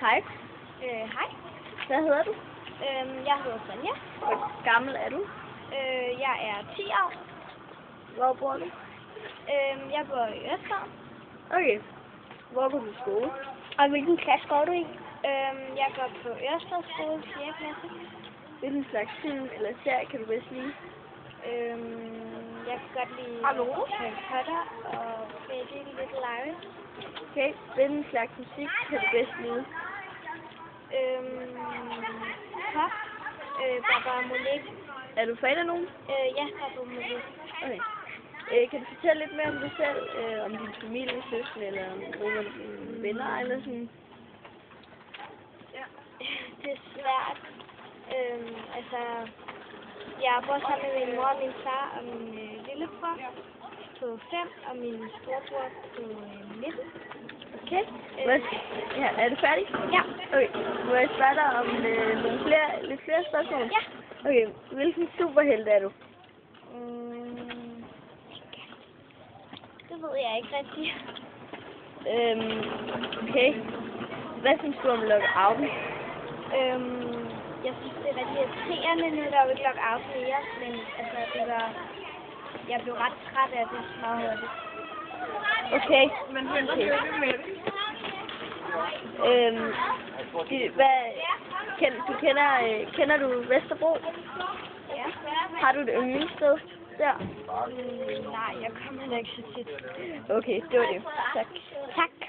Hej. Øh, hej. Hvad hedder du? Øhm, jeg hedder Sonja. Hvor gammel er du? Øh, jeg er 10 år. Hvor bor du? Øhm, jeg bor i Østhavn. Okay. Hvor går du i skole? Og hvilken klasse går du i? Øhm, jeg går på Ørestadsskole 4. klasse. Hvilken slags film eller serie kan du bedst lide? Øhm, jeg kan godt lide Hallo? Harry Potter og Betty Little Liars. Okay. Hvilken slags musik kan du bedst lide? Øhm, pop. Øh, Barbara Molek. Er du fan af nogen? Øh, ja, Barbara Molek. Okay. Øh, kan du fortælle lidt mere om dig selv? Øh, om din familie, søskende eller nogle af dine venner eller sådan? Ja. Det er svært. Øhm, altså, jeg bor sammen med min mor min far og min øh, lillebror på 5 og min storebror på øh, 19. Okay. Hvad, ja, er du færdig? Ja. Okay. Må jeg spørge dig om øh, nogle flere, lidt flere spørgsmål? Ja. Okay. Hvilken superhelt er du? Mm, det ved jeg ikke rigtig. Øhm, okay. Hvad synes du om lockouten? Øhm, jeg synes, det irriterende, nu er der jo ikke lockout mere, men altså, det var... Jeg blev ret træt af det meget hurtigt. Okay. Men okay. Øhm, de, hvad, kend, du kender, øh, kender du Vesterbro? Ja. Har du et yndlingssted der? Mm, nej, jeg kommer heller ikke så tit. Okay, det var det. Tak. Tak.